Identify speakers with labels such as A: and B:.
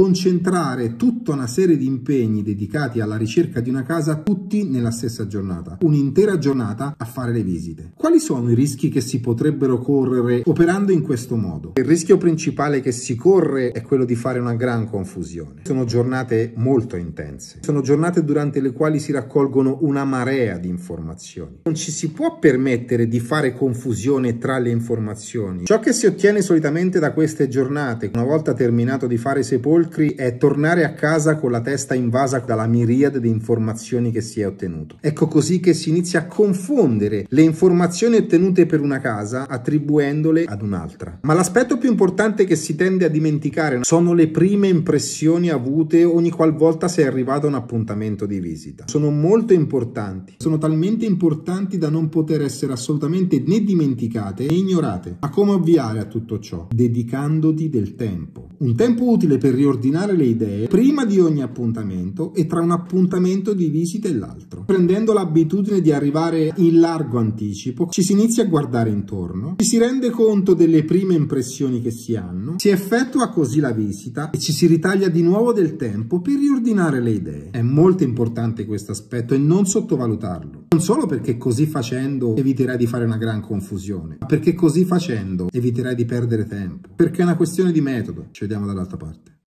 A: concentrare tutta una serie di impegni dedicati alla ricerca di una casa tutti nella stessa giornata, un'intera giornata a fare le visite. Quali sono i rischi che si potrebbero correre operando in questo modo? Il rischio principale che si corre è quello di fare una gran confusione. Sono giornate molto intense, sono giornate durante le quali si raccolgono una marea di informazioni. Non ci si può permettere di fare confusione tra le informazioni. Ciò che si ottiene solitamente da queste giornate, una volta terminato di fare i sepolcri, è tornare a casa con la testa invasa dalla miriade di informazioni che si è ottenuto. Ecco così che si inizia a confondere le informazioni ottenute per una casa attribuendole ad un'altra. Ma l'aspetto più importante che si tende a dimenticare sono le prime impressioni avute ogni qualvolta si è arrivato a un appuntamento di visita. Sono molto importanti, sono talmente importanti da non poter essere assolutamente né dimenticate né ignorate. Ma come ovviare a tutto ciò? Dedicandoti del tempo. Un tempo utile per riordinare le idee prima di ogni appuntamento e tra un appuntamento di visita e l'altro. Prendendo l'abitudine di arrivare in largo anticipo, ci si inizia a guardare intorno, ci si rende conto delle prime impressioni che si hanno, si effettua così la visita e ci si ritaglia di nuovo del tempo per riordinare le idee. È molto importante questo aspetto e non sottovalutarlo. Non solo perché così facendo eviterai di fare una gran confusione, ma perché così facendo eviterai di perdere tempo. Perché è una questione di metodo. Ci vediamo dall'altra parte.